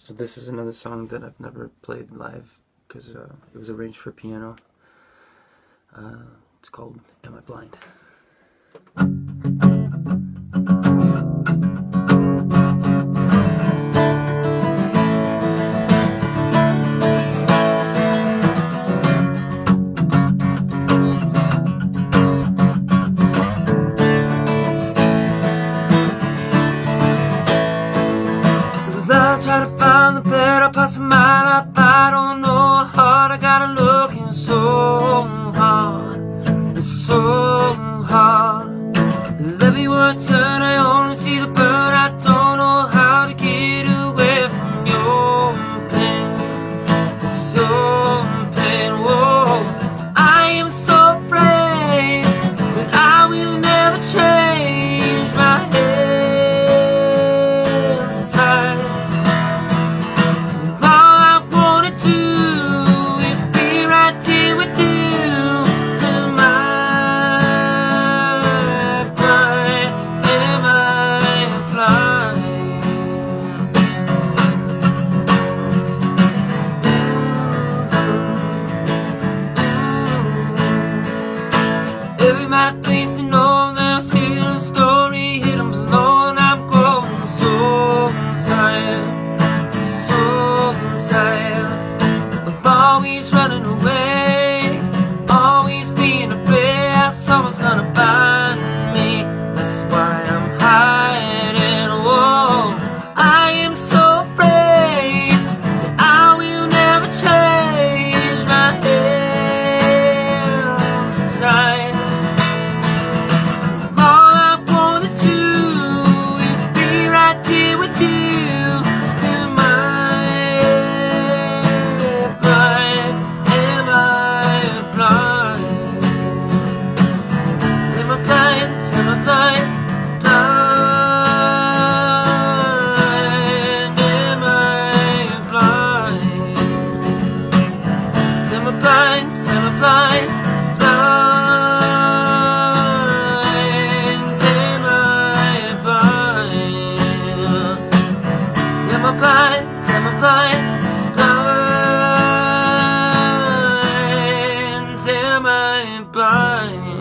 So this is another song that I've never played live because uh, it was arranged for piano. Uh, it's called Am I Blind? Try to find the better parts of my life. I don't know how hard I gotta look and so hard. It's so hard. With every word turn I only see the burn wanna do is be right here with you. Am I blind? Am I blind? There's always running away, always being afraid someone's gonna am I blind? Am I blind? Blind? Am I blind? Am I blind? Am I blind? Blind? Am I blind?